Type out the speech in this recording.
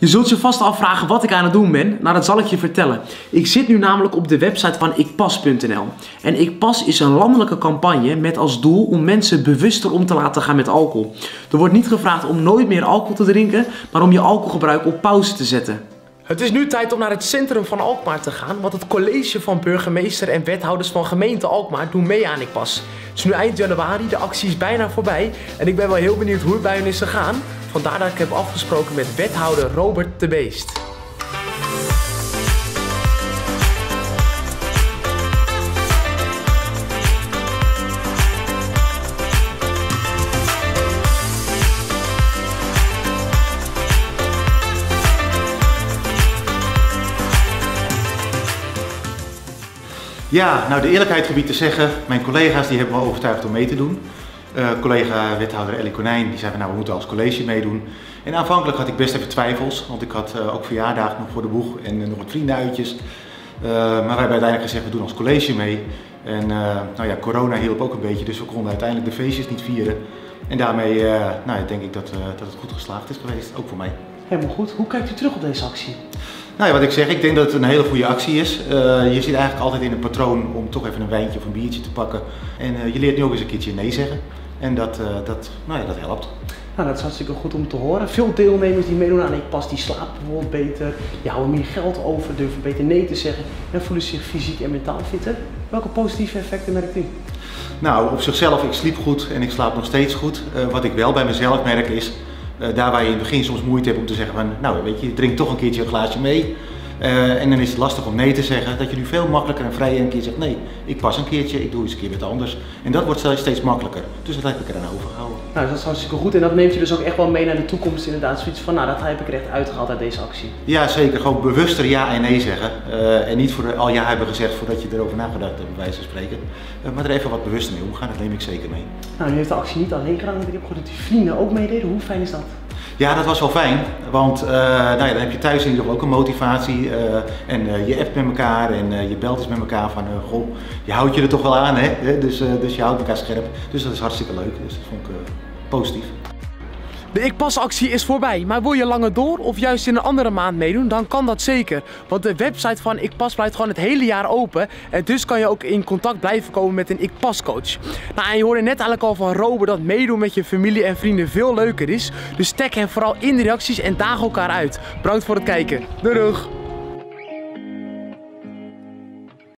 Je zult je vast afvragen wat ik aan het doen ben. Nou, dat zal ik je vertellen. Ik zit nu namelijk op de website van ikpas.nl. En Ikpas is een landelijke campagne met als doel om mensen bewuster om te laten gaan met alcohol. Er wordt niet gevraagd om nooit meer alcohol te drinken, maar om je alcoholgebruik op pauze te zetten. Het is nu tijd om naar het centrum van Alkmaar te gaan, want het college van burgemeester en wethouders van gemeente Alkmaar doen mee aan Ikpas. Het is nu eind januari, de actie is bijna voorbij en ik ben wel heel benieuwd hoe het bij hen is gegaan. Vandaar dat ik heb afgesproken met wethouder Robert de Beest. Ja, nou de eerlijkheid gebied te zeggen, mijn collega's die hebben me overtuigd om mee te doen. Uh, collega wethouder Ellie Konijn die zei van nou we moeten als college meedoen. En aanvankelijk had ik best even twijfels, want ik had uh, ook verjaardag nog voor de boeg en uh, nog wat vriendenuitjes. maar wij hebben uiteindelijk gezegd we doen als college mee. En nou ja, corona hielp ook een beetje, dus we konden uiteindelijk de feestjes niet vieren. En daarmee nou, denk ik dat, dat het goed geslaagd is geweest, ook voor mij. Helemaal goed. Hoe kijkt u terug op deze actie? Nou ja, wat ik zeg, ik denk dat het een hele goede actie is. Uh, je zit eigenlijk altijd in een patroon om toch even een wijntje of een biertje te pakken. En uh, je leert nu ook eens een keertje nee zeggen. En dat, uh, dat, nou ja, dat helpt. Nou, dat is hartstikke goed om te horen. Veel deelnemers die meedoen aan Ik Pas, die slapen bijvoorbeeld beter. Die houden meer geld over, durven beter nee te zeggen. En voelen zich fysiek en mentaal fitter. Welke positieve effecten merkt u? Nou, op zichzelf, ik sliep goed en ik slaap nog steeds goed. wat ik wel bij mezelf merk is daar waar je in het begin soms moeite hebt om te zeggen van, nou weet je, drinkt toch een keertje een glaasje mee. Uh, en dan is het lastig om nee te zeggen, dat je nu veel makkelijker en vrijer een keer zegt nee, ik pas een keertje, ik doe eens een keer wat anders. En dat wordt steeds makkelijker. Dus dat heb ik eraan overgehouden. Nou, dat is hartstikke goed en dat neemt je dus ook echt wel mee naar de toekomst inderdaad. Zoiets van, nou dat heb ik er echt uitgehaald uit deze actie. Ja, zeker. Gewoon bewuster ja en nee zeggen. Uh, en niet voor al ja hebben gezegd voordat je erover nagedacht hebt, bij wijze van spreken. Uh, maar er even wat bewuster mee omgaan, dat neem ik zeker mee. Nou, u heeft de actie niet alleen gedaan, want ik heb gehoord dat uw vrienden ook meededen. Hoe fijn is dat? Ja, dat was wel fijn, want uh, nou ja, dan heb je thuis in ieder geval ook een motivatie. Uh, en uh, je appt met elkaar en je belt eens met elkaar van, goh, je houdt je er toch wel aan, hè? Dus, dus je houdt elkaar scherp. Dus dat is hartstikke leuk, dus dat vond ik positief. De Ik Pas actie is voorbij, maar wil je langer door of juist in een andere maand meedoen, dan kan dat zeker. Want de website van Ik Pas blijft gewoon het hele jaar open en dus kan je ook in contact blijven komen met een Ik Pas coach. Nou, en je hoorde net eigenlijk al van Robert dat meedoen met je familie en vrienden veel leuker is. Dus tag hem vooral in de reacties en daag elkaar uit. Bedankt voor het kijken. Doei doeg!